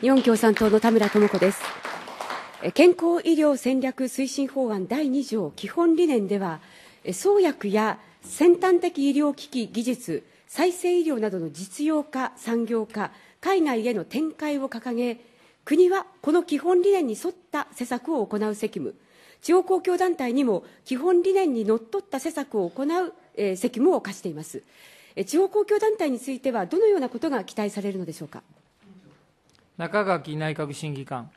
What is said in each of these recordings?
日本共産党の田村智子です。健康医療戦略推進法案第2条基本理念では創薬や先端的医療機器技術再生医療などの実用化産業化海外への展開を掲げ国はこの基本理念に沿った施策を行う責務。地方公共団体にも基本理念にのっとった施策を行う、え、責務を課しています。地方公共団体についてはどのようなことが期待されるのでしょうか。中垣内閣審議官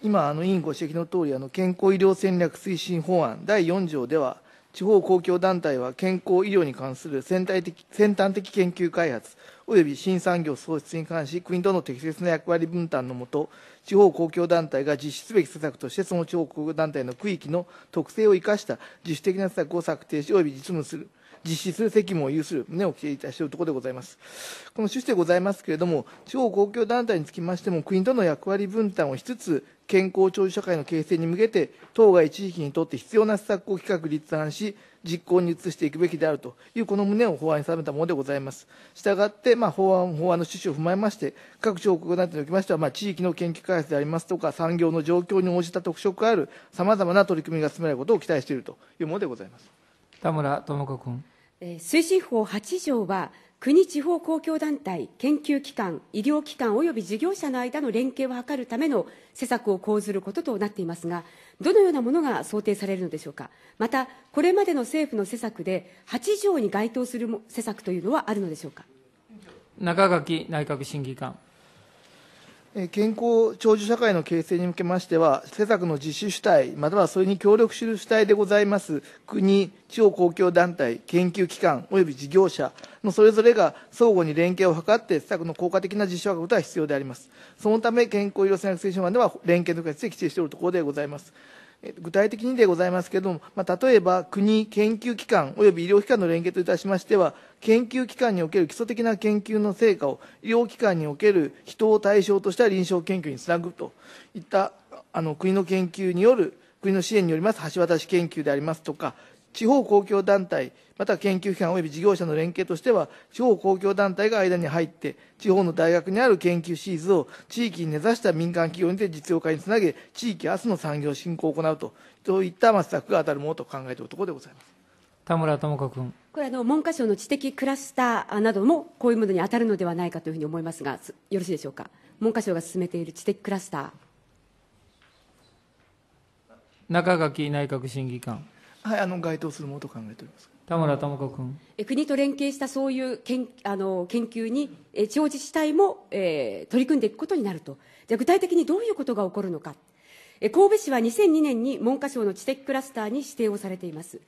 今、あの委員ご指摘のとおり、あの健康医療戦略推進法案第4条では、地方公共団体は健康医療に関する先端的先端的研究開発および新産業創出に関し、国との適切な役割分担のもと、地方公共団体が実施すべき施策として、その地方公共団体の区域の特性を生かした自主的な施策を策定し、および実務する。実施する責務を有する旨を記いたしているところでございます。この趣旨でございますけれども、地方公共団体につきましても、国との役割分担をしつつ、健康長寿社会の形成に向けて、当該地域にとって必要な施策を企画立案し、実行に移していくべきであるというこの旨を法案に定めたものでございます。したがって、まあ、法案法案の趣旨を踏まえまして、各地方国団体におきましては、まあ、地域の研究開発でありますとか、産業の状況に応じた特色があるさまざまな取り組みが進められることを期待しているというものでございます田村智子君。推進法8条は、国、地方公共団体、研究機関、医療機関及び事業者の間の連携を図るための施策を講ずることとなっていますが、どのようなものが想定されるのでしょうか。また、これまでの政府の施策で、8条に該当する施策というのはあるのでしょうか。中垣内閣審議官。健康長寿社会の形成に向けましては、施策の実施主体、またはそれに協力する主体でございます国、地方公共団体、研究機関および事業者のそれぞれが相互に連携を図って、施策の効果的な実施を図ることが必要であります。そのため、健康医療戦略推進案では、連携の形で規定しておるところでございます。具体的にでございますけれども、まあ、例えば国、研究機関及び医療機関の連携といたしましては、研究機関における基礎的な研究の成果を医療機関における人を対象とした臨床研究につなぐといったあの国の研究による国の支援によります橋渡し研究でありますとか、地方公共団体、また研究機関及び事業者の連携としては、地方公共団体が間に入って、地方の大学にある研究シーズを地域に根ざした民間企業にて実用化につなげ、地域明日の産業振興を行うと、そういった施策が当たるものと考えているところでございます。田村智子君。これあの、文科省の知的クラスターなども、こういうものに当たるのではないかというふうに思いますが、よろしいでしょうか？文科省が進めている知的クラスター。中垣内閣審議官。はい、あの該当するものと考えております。田村智子君。国と連携したそういう研あの研究に、え地方自治体も、えー、取り組んでいくことになると。じゃ具体的にどういうことが起こるのか。え神戸市は2002年に文科省の知的クラスターに指定をされています。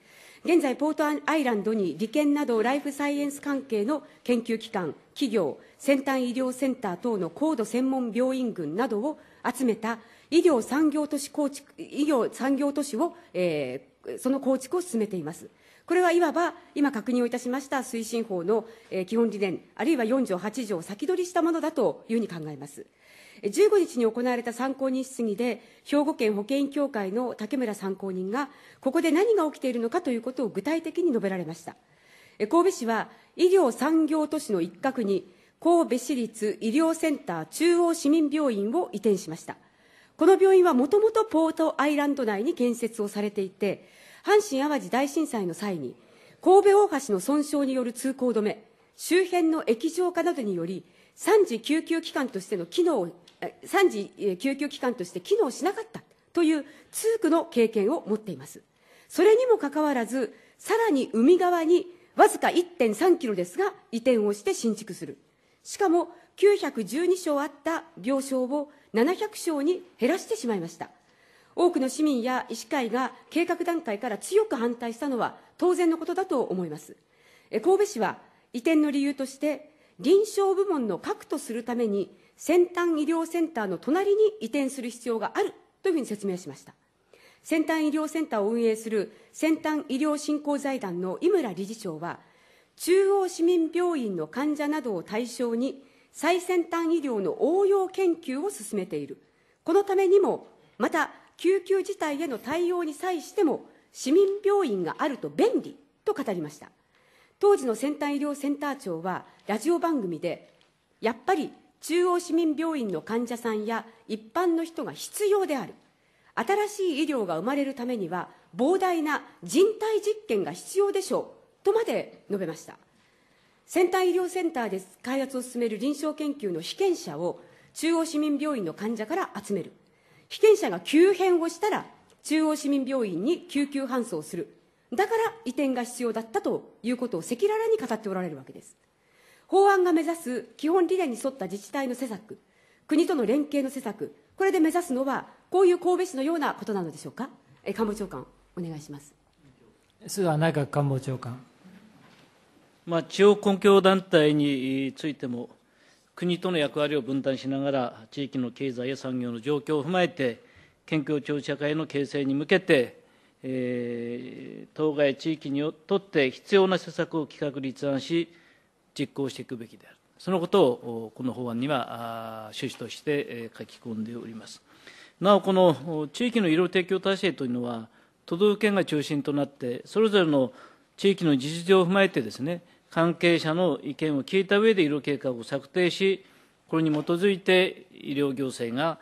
現在、ポートアイランドに理研などライフサイエンス関係の研究機関、企業、先端医療センター等の高度専門病院群などを集めた医療産業都市構築、医療産業都市を、えー、その構築を進めています。これはいわば、今確認をいたしました推進法の、基本理念、あるいは4条、8条を先取りしたものだというふうに考えます。15日に行われた参考人質疑で、兵庫県保健協会の竹村参考人が、ここで何が起きているのかということを具体的に述べられました。神戸市は、医療産業都市の一角に、神戸市立医療センター中央市民病院を移転しました。この病院はもともとポートアイランド内に建設をされていて、阪神・淡路大震災の際に、神戸大橋の損傷による通行止め、周辺の液状化などにより、3次救急機関としての機能、3次救急機関として機能しなかったという痛苦の経験を持っています。それにもかかわらず、さらに海側にわずか1.3キロですが、移転をして新築する。しかも、912床あった病床を700床に減らしてしまいました。多くの市民や医師会が計画段階から強く反対したのは当然のことだと思います。神戸市は移転の理由として、臨床部門の核とするために先端医療センターの隣に移転する必要があるというふうに説明しました。先端医療センターを運営する先端医療振興財団の井村理事長は、中央市民病院の患者などを対象に最先端医療の応用研究を進めている。このためにも、また、救急事態への対応に際しても、市民病院があると便利と語りました。当時の先端医療センター長は、ラジオ番組で、やっぱり中央市民病院の患者さんや一般の人が必要である。新しい医療が生まれるためには膨大な人体実験が必要でしょうとまで述べました。先端医療センターで開発を進める臨床研究の被験者を中央市民病院の患者から集める。被験者が急変をしたら中央市民病院に救急搬送する。だから移転が必要だったということを赤裸々に語っておられるわけです。法案が目指す基本理念に沿った自治体の施策国との連携の施策これで目指すのはこういう神戸市のようなことなのでしょうか？え官房長官お願いします。菅内閣官房長官。まあ、地方公共団体についても、国との役割を分担しながら、地域の経済や産業の状況を踏まえて、県境長社会の形成に向けて、えー、当該地域にとって必要な施策を企画立案し、実行していくべきである。そのことをこの法案には趣旨として書き込んでおります。なお、この地域の医療提供体制というのは、都道府県が中心となって、それぞれの地域の実情を踏まえてですね、関係者の意見を聞いた上で医療計画を策定し、これに基づいて医療行政が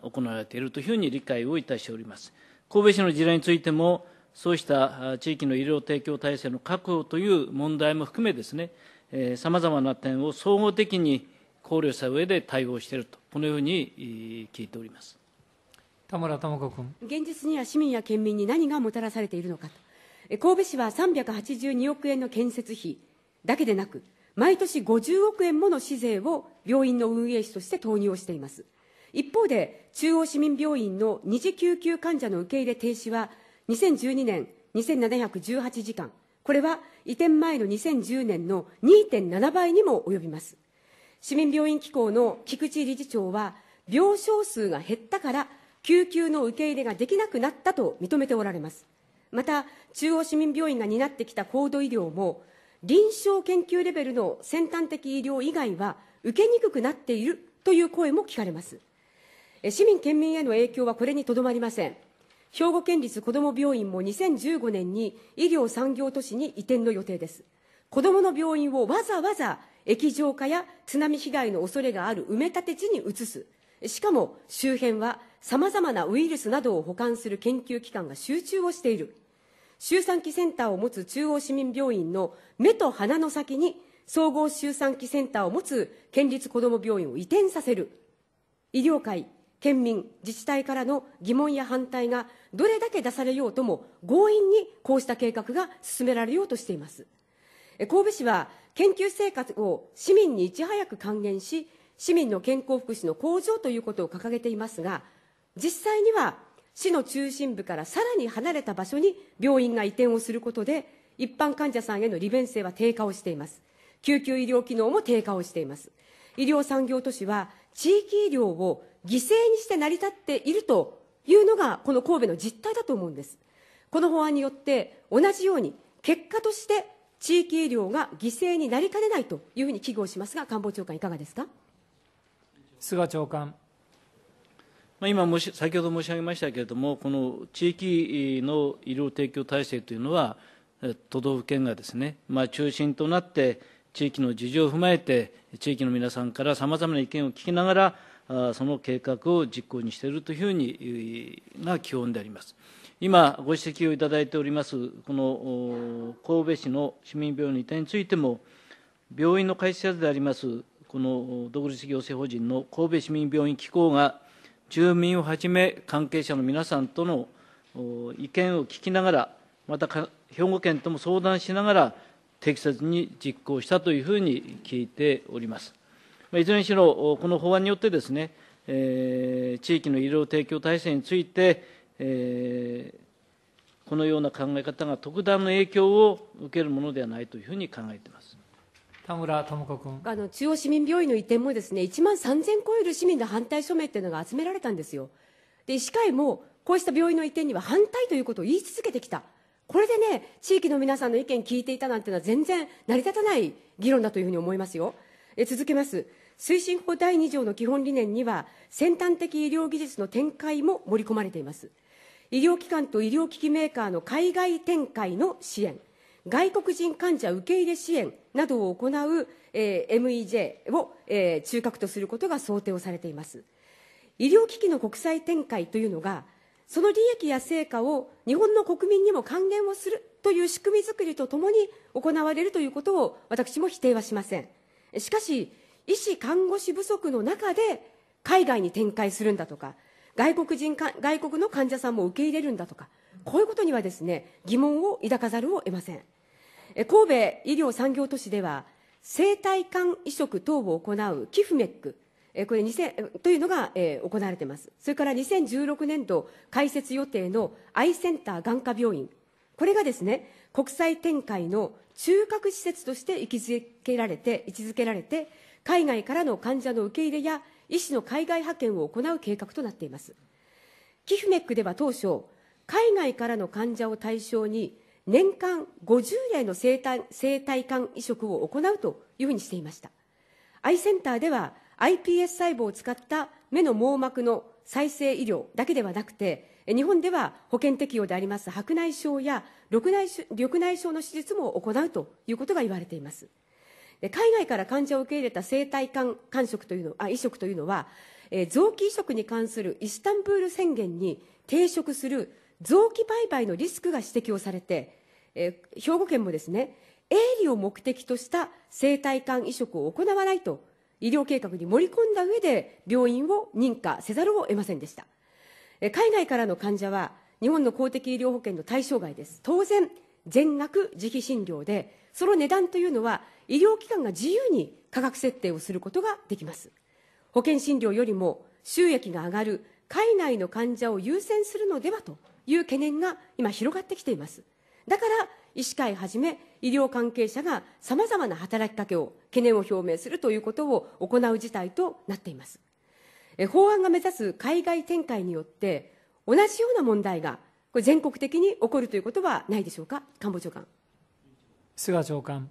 行われているというふうに理解をいたしております。神戸市の事例についても、そうした地域の医療提供体制の確保という問題も含めですね、さまざまな点を総合的に考慮した上で対応していると、このように聞いております田村智子君。現実には市民や県民に何がもたらされているのかと。神戸市は382億円の建設費だけでなく、毎年50億円もの市税を病院の運営費として投入をしています。一方で、中央市民病院の二次救急患者の受け入れ停止は、2012年2718時間、これは移転前の2010年の2.7倍にも及びます。市民病院機構の菊池理事長は、病床数が減ったから、救急の受け入れができなくなったと認めておられます。また中央市民病院が担ってきた高度医療も臨床研究レベルの先端的医療以外は受けにくくなっているという声も聞かれます。市民県民への影響はこれにとどまりません。兵庫県立こども病院も2015年に医療産業都市に移転の予定です。子どもの病院をわざわざ液状化や津波被害の恐れがある埋め立て地に移す。しかも周辺はさまざまなウイルスなどを保管する研究機関が集中をしている。周産期センターを持つ中央市民病院の目と鼻の先に総合周産期センターを持つ県立こども病院を移転させる。医療界県民自治体からの疑問や反対がどれだけ出されようとも強引にこうした計画が進められようとしています。神戸市は研究成果を市民にいち早く還元し市民の健康福祉の向上ということを掲げていますが実際には市の中心部からさらに離れた場所に病院が移転をすることで一般患者さんへの利便性は低下をしています。救急医療機能も低下をしています。医療産業都市は地域医療を犠牲にして成り立っているというのがこの神戸の実態だと思うんです。この法案によって同じように結果として地域医療が犠牲になりかねないというふうに危惧をしますが官房長官いかがですか？菅長官。まあ、今申し、先ほど申し上げましたけれども、この地域の医療提供体制というのは、都道府県がですね、まあ、中心となって、地域の事情を踏まえて、地域の皆さんからさまざまな意見を聞きながら、その計画を実行にしているというふうにが基本であります。今、ご指摘をいただいております、この神戸市の市民病院の移転についても、病院の開設であります、この独立行政法人の神戸市民病院機構が、住民をはじめ関係者の皆さんとの意見を聞きながら、また兵庫県とも相談しながら、適切に実行したというふうに聞いております。いずれにしろ、この法案によってですね、えー、地域の医療提供体制について、えー、このような考え方が特段の影響を受けるものではないというふうに考えています。田村智子君。あの中央市民病院の移転もですね1万3000超える市民の反対署名っていうのが集められたんですよ。で医師会もこうした病院の移転には反対ということを言い続けてきた。これでね地域の皆さんの意見聞いていたなんていうのは全然成り立たない議論だというふうに思いますよ。え続けます。推進法第2条の基本理念には先端的医療技術の展開も盛り込まれています。医療機関と医療機器メーカーの海外展開の支援。外国人患者受け入れ支援などを行う、えー、MEJ を、えー、中核とすることが想定をされています。医療機器の国際展開というのが、その利益や成果を日本の国民にも還元をするという仕組み作りとともに行われるということを私も否定はしません。しかし、医師・看護師不足の中で海外に展開するんだとか、外国人か外国の患者さんも受け入れるんだとか、こういうことにはですね疑問を抱かざるを得ません。神戸医療産業都市では、生体肝移植等を行うキフメック、これ2000というのが、え、行われています。それから2016年度開設予定のアイセンター眼科病院、これがですね、国際展開の中核施設として位置づけられて、位置づけられて、海外からの患者の受け入れや医師の海外派遣を行う計画となっています。キフメックでは当初、海外からの患者を対象に、年間50例の生体生体肝移植を行うというふうにしていました。アイセンターでは、iPS 細胞を使った目の網膜の再生医療だけではなくて、日本では保険適用であります白内障や緑内緑内障の手術も行うということが言われています。海外から患者を受け入れた生体肝肝移というのあ移植というのは、えー、臓器移植に関するイスタンブール宣言に抵触する臓器売買のリスクが指摘をされて、えー、兵庫県もですね営利を目的とした生体肝移植を行わないと医療計画に盛り込んだ上で病院を認可せざるを得ませんでした、えー、海外からの患者は日本の公的医療保険の対象外です。当然全額自費診療でその値段というのは医療機関が自由に価格設定をすることができます。保険診療よりも収益が上がる海外の患者を優先するのではという懸念が今広がってきています。だから医師会はじめ医療関係者がさまざまな働きかけを懸念を表明するということを行う事態となっています。法案が目指す海外展開によって同じような問題がこれ全国的に起こるということはないでしょうか官房長官。菅長官。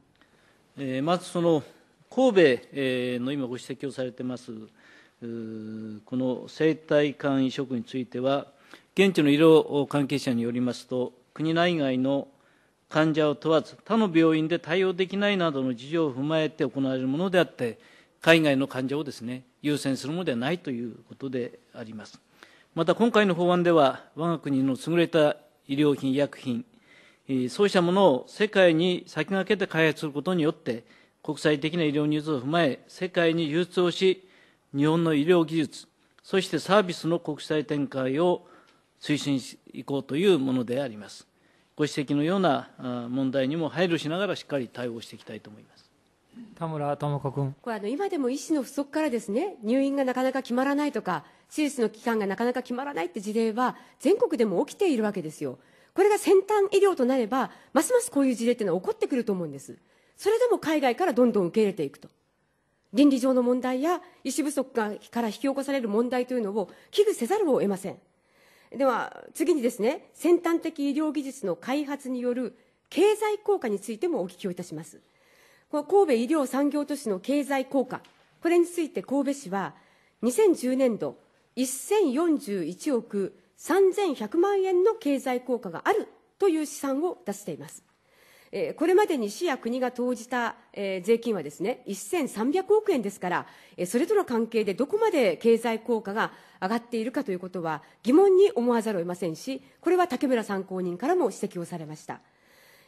えー、まずその神戸、えー、の今ご指摘をされてますこの生体肝移植については現地の医療関係者によりますと国内外の患者を問わず他の病院で対応できないなどの事情を踏まえて行われるものであって海外の患者をですね優先するものではないということであります。また今回の法案では我が国の優れた医療品医薬品そうしたものを世界に先駆けて開発することによって、国際的な医療ニーズを踏まえ、世界に輸出をし、日本の医療技術、そしてサービスの国際展開を推進していこうというものであります。ご指摘のような問題にも配慮しながらしっかり対応していきたいと思います。田村智子君これあの今でも医師の不足からですね入院がなかなか決まらないとか手術の期間がなかなか決まらないって事例は全国でも起きているわけですよこれが先端医療となれば、ますますこういう事例っていうのは起こってくると思うんです。それでも海外からどんどん受け入れていくと。倫理上の問題や医師不足から引き起こされる問題というのを危惧せざるを得ません。では、次にですね、先端的医療技術の開発による経済効果についてもお聞きをいたします。この神戸医療産業都市の経済効果、これについて神戸市は、2010年度、1041億3100万円の経済効果があるという試算を出しています。えこれまでに市や国が投じた、え税金はですね、1300億円ですから、えそれとの関係でどこまで経済効果が上がっているかということは疑問に思わざるを得ませんし、これは竹村参考人からも指摘をされました。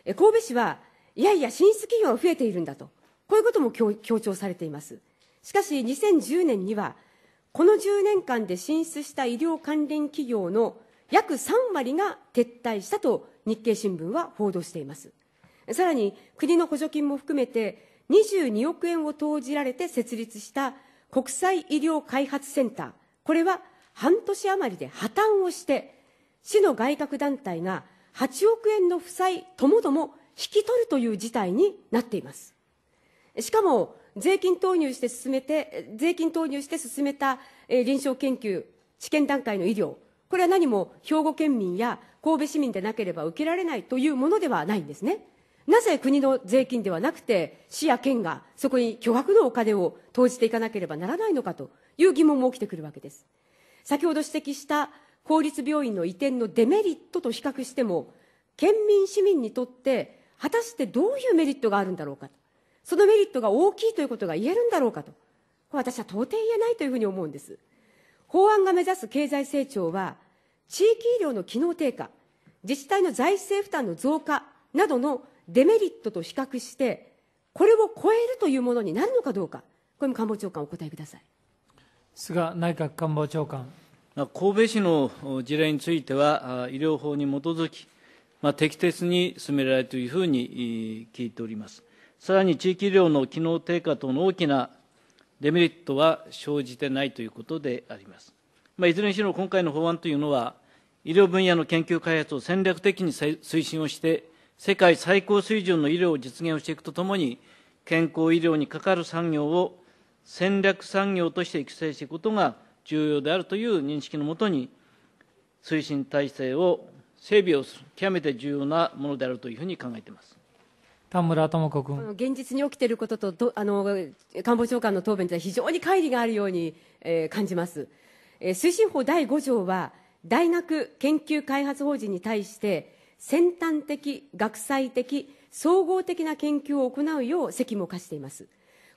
え神戸市は、いやいや、進出企業が増えているんだと、こういうことも強調されています。しかし、2010年には、この10年間で進出した医療関連企業の約3割が撤退したと日経新聞は報道しています。さらに国の補助金も含めて22億円を投じられて設立した国際医療開発センター、これは半年余りで破綻をして、市の外郭団体が8億円の負債ともども引き取るという事態になっています。しかも、税金投入して進めて、税金投入して進めた、え、臨床研究、試験段階の医療、これは何も兵庫県民や神戸市民でなければ受けられないというものではないんですね。なぜ国の税金ではなくて、市や県がそこに巨額のお金を投じていかなければならないのかという疑問も起きてくるわけです。先ほど指摘した公立病院の移転のデメリットと比較しても、県民、市民にとって果たしてどういうメリットがあるんだろうかそのメリットが大きいということが言えるんだろうかと。私は到底言えないというふうに思うんです。法案が目指す経済成長は地域医療の機能低下自治体の財政負担の増加などのデメリットと比較してこれを超えるというものになるのかどうかこれも官房長官お答えください菅内閣官房長官。まあ神戸市の事例については、あ医療法に基づき、まあ、適切に進められるというふうにえー聞いております。さらに地域医療の機能低下等の大きなデメリットは生じてないということであります。まあ、いずれにしろ今回の法案というのは、医療分野の研究開発を戦略的に推推進をして、世界最高水準の医療を実現をしていくとともに、健康医療にかかる産業を戦略産業として育成していくことが重要であるという認識のもとに、推進体制を整備をする、極めて重要なものであるというふうに考えています。田村智子君。現実に起きていることとどあの官房長官の答弁とは非常に乖離があるように、えー感じます、えー推進法第5条は大学研究開発法人に対して先端的学際的総合的な研究を行うよう責務を課しています。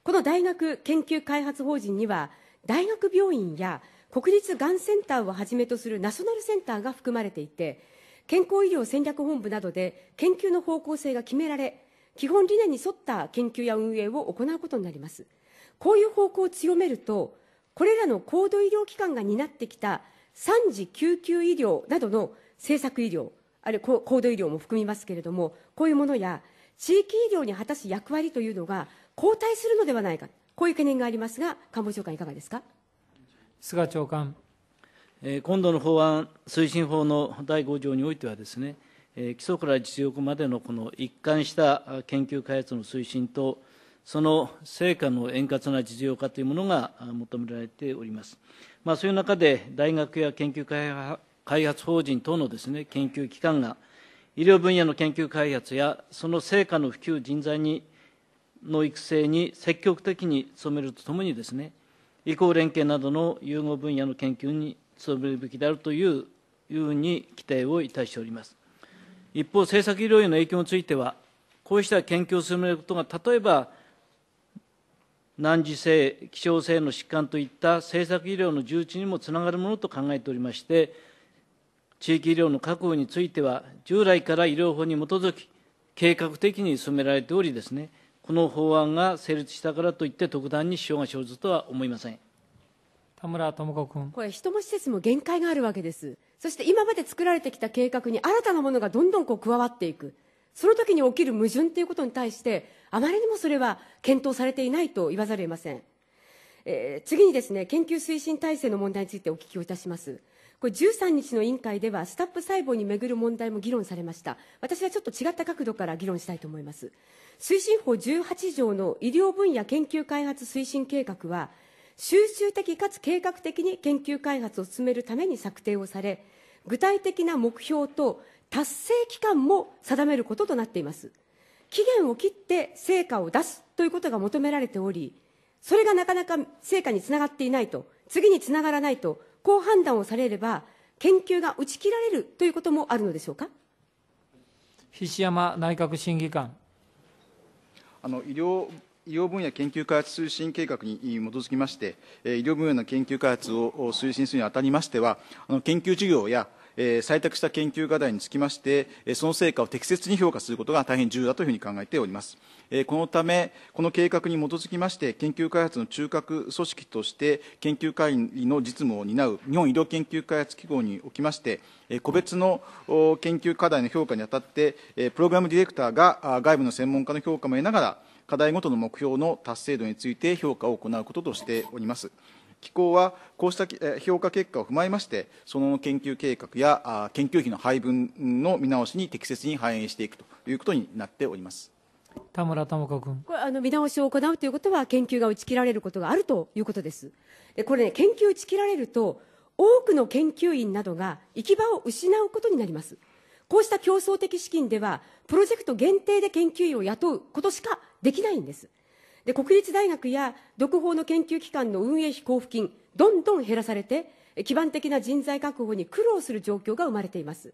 この大学研究開発法人には大学病院や国立がんセンターをはじめとするナショナルセンターが含まれていて健康医療戦略本部などで研究の方向性が決められ基本理念に沿った研究や運営を行うことになります。こういう方向を強めるとこれらの高度医療機関が担ってきた3次救急医療などの政策医療あるいは高高度医療も含みますけれどもこういうものや地域医療に果たす役割というのが後退するのではないかこういう懸念がありますが官房長官いかがですか？菅長官。えー今度の法案推進法の第5条においてはですね、えー基礎から実用化までのこの一貫したあ研究開発の推進と、その成果の円滑な実用化というものがあ求められております。まあ、そういう中で、大学や研究開発開発法人等のですね、研究機関が、医療分野の研究開発や、その成果の普及人材にの育成に積極的に努めるとともにですね、移行連携などの融合分野の研究に努めるべきであるといういうふうに規定をいたしております。一方、政策医療への影響については、こうした研究を進めることが、例えば、難治性、希少性の疾患といった政策医療の重視にもつながるものと考えておりまして、地域医療の確保については、従来から医療法に基づき、計画的に進められておりですね、この法案が成立したからといって特段に支障が生ずとは思いません。田村智子君。これ人も施設も限界があるわけです。そして今まで作られてきた計画に新たなものがどんどんこう加わっていく。その時に起きる矛盾ということに対してあまりにもそれは検討されていないと言わざるを得ません、えー次にですね研究推進体制の問題についてお聞きをいたしますこれ13日の委員会ではスタップ細胞にめぐる問題も議論されました。私はちょっと違った角度から議論したいと思います。推進法18条の医療分野研究開発推進計画は集中的かつ計画的に研究開発を進めるために策定をされ具体的な目標と達成期間も定めることとなっています。期限を切って成果を出すということが求められておりそれがなかなか成果につながっていないと次につながらないとこう判断をされれば研究が打ち切られるということもあるのでしょうか？菱山内閣審議官。あの医療医療分野研究開発推進計画に基づきまして、えー医療分野の研究開発を推進するにあたりましては、あの研究事業や、えー採択した研究課題につきまして、えーその成果を適切に評価することが大変重要だというふうに考えております。えーこのため、この計画に基づきまして、研究開発の中核組織として、研究会議の実務を担う日本医療研究開発機構におきまして、えー個別の研究課題の評価にあたって、えープログラムディレクターがあ外部の専門家の評価も得ながら、課題ごとの目標の達成度について評価を行うこととしております。機構はこうしたえー評価結果を踏まえまして、その研究計画やあ研究費の配分の見直しに適切に反映していくということになっております。田村智子君。これあの見直しを行うということは研究が打ち切られることがあるということですでこれね研究打ち切られると多くの研究員などが行き場を失うことになりますこうした競争的資金ではプロジェクト限定で研究員を雇うことしかできないんですで国立大学や独法の研究機関の運営費交付金どんどん減らされて基盤的な人材確保に苦労する状況が生まれています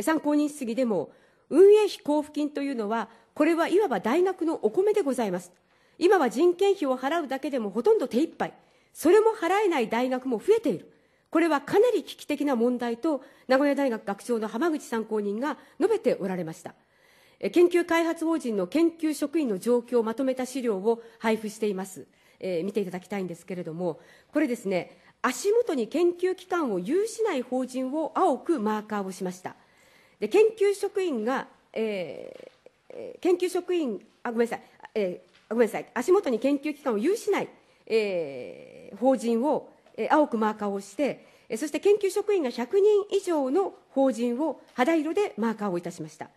参考人質疑でも運営費交付金というのは、これはいわば大学のお米でございます。今は人件費を払うだけでもほとんど手一杯。それも払えない大学も増えている。これはかなり危機的な問題と、名古屋大学学長の浜口参考人が述べておられました。研究開発法人の研究職員の状況をまとめた資料を配布しています。えー、見ていただきたいんですけれども、これですね、足元に研究機関を有しない法人を青くマーカーをしました。で研究職員が、えー、研究職員、あごめんなさい、えー、ごめんなさい、足元に研究機関を有しない、えー、法人を、えー、青くマーカーをして、そして研究職員が100人以上の法人を肌色でマーカーをいたしました。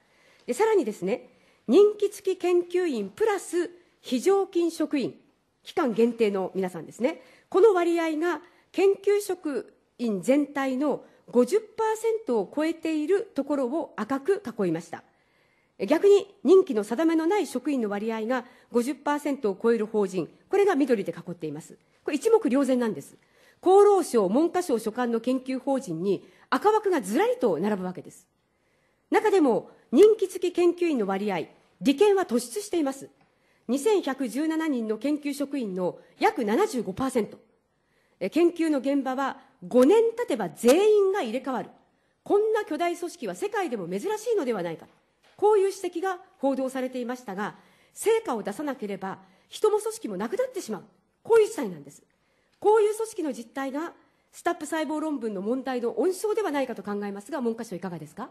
でさらにですね、任期付き研究員プラス非常勤職員、期間限定の皆さんですね、この割合が研究職員全体の50%を超えているところを赤く囲いました。逆に任期の定めのない職員の割合が50%を超える法人、これが緑で囲っています。これ一目瞭然なんです。厚労省、文科省所管の研究法人に赤枠がずらりと並ぶわけです。中でも任期付き研究員の割合、利権は突出しています。2117人の研究職員の約75%。研究の現場は5年経てば全員が入れ替わる。こんな巨大組織は世界でも珍しいのではないか。こういう指摘が報道されていましたが、成果を出さなければ人も組織もなくなってしまう。こういう事態なんです。こういう組織の実態がスタップ細胞論文の問題の温床ではないかと考えますが、文科省いかがですか？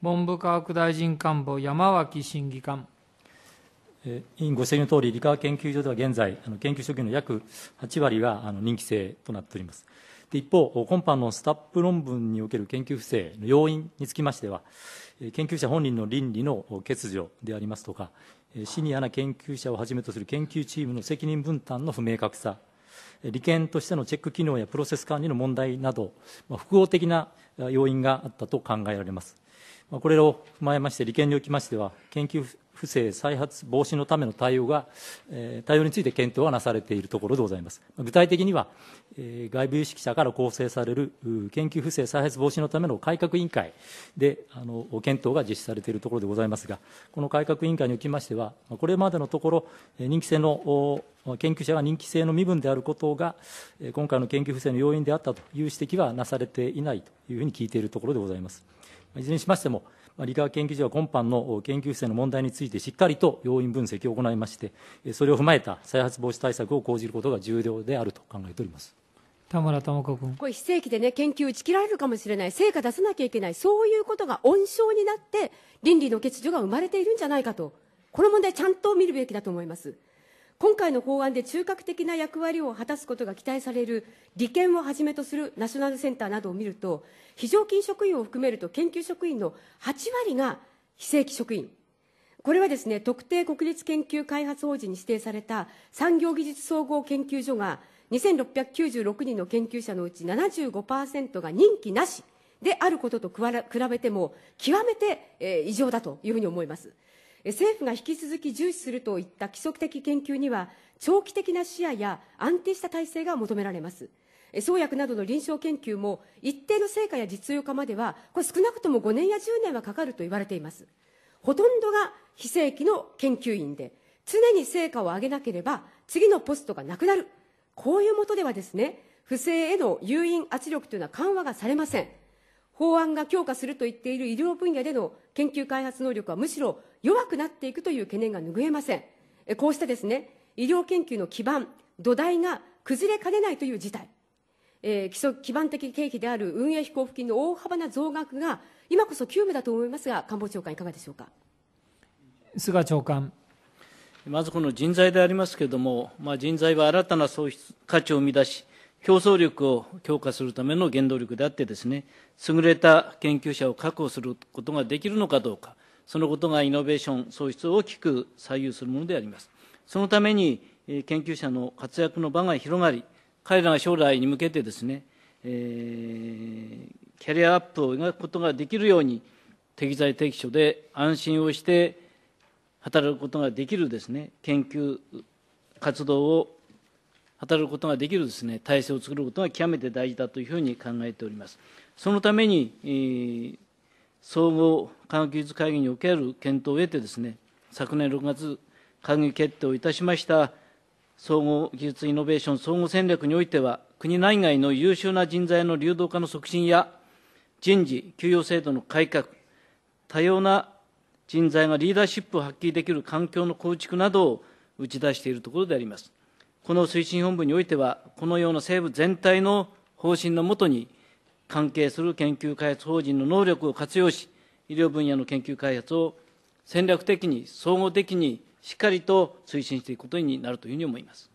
文部科学大臣官房山脇審議官。委員ご指摘のとおり、理化学研究所では現在、あの研究職員の約8割が任期制となっております。で一方、今般のスタップ論文における研究不正の要因につきましては、研究者本人の倫理の欠如でありますとか、シニアな研究者をはじめとする研究チームの責任分担の不明確さ、利権としてのチェック機能やプロセス管理の問題など、複合的な要因があったと考えられます。これを踏まえまして、利権におきましては、研究不正再発防止のための対応が、えー、対応について検討がなされているところでございます。具体的には、えー、外部有識者から構成される研究不正再発防止のための改革委員会であの検討が実施されているところでございますが、この改革委員会におきましては、これまでのところ、任期制の研究者が任期制の身分であることが、今回の研究不正の要因であったという指摘はなされていないというふうに聞いているところでございます。いずれにしましても、理化学研究所は今般の研究不正の問題についてしっかりと要因分析を行いまして、それを踏まえた再発防止対策を講じることが重要であると考えております。田村智子君。これ非正規でね研究打ち切られるかもしれない。成果出さなきゃいけない。そういうことが温床になって倫理の欠如が生まれているんじゃないかと。この問題ちゃんと見るべきだと思います今回の法案で中核的な役割を果たすことが期待される利権をはじめとするナショナルセンターなどを見ると非常勤職員を含めると研究職員の8割が非正規職員これはですね特定国立研究開発法人に指定された産業技術総合研究所が2696人の研究者のうち75%が任期なしであることと比べても極めて、異常だというふうに思います。政府が引き続き重視するといった規則的研究には長期的な視野や安定した体制が求められます。創薬などの臨床研究も一定の成果や実用化まではこれ少なくとも5年や10年はかかると言われています。ほとんどが非正規の研究員で常に成果を上げなければ次のポストがなくなる。こういうもとではですね不正への誘引圧力というのは緩和がされません。法案が強化すると言っている医療分野での研究開発能力はむしろ弱くなっていくという懸念が拭えません。こうしたですね医療研究の基盤土台が崩れかねないという事態、えー、基礎基盤的経費である運営費交付金の大幅な増額が今こそ急務だと思いますが官房長官いかがでしょうか？菅長官。まずこの人材でありますけれども、まあ、人材は新たな創出価値を生み出し、競争力を強化するための原動力であってですね、優れた研究者を確保することができるのかどうか、そのことがイノベーション創出を大きく左右するものであります。そのために、研究者の活躍の場が広がり、彼らが将来に向けてですね、えー、キャリアアップを描くことができるように、適材適所で安心をして働くことができるですね、研究活動を働くことができるですね、体制を作ることが極めて大事だというふうに考えております。そのために、えー、総合科学技術会議における検討を得てですね、昨年6月、閣議決定をいたしました総合技術イノベーション総合戦略においては、国内外の優秀な人材の流動化の促進や、人事、給与制度の改革、多様な人材がリーダーシップを発揮できる環境の構築などを打ち出しているところであります。この推進本部においては、このような政府全体の方針のもとに、関係する研究開発法人の能力を活用し、医療分野の研究開発を戦略的に、総合的にしっかりと推進していくことになるというふうに思います。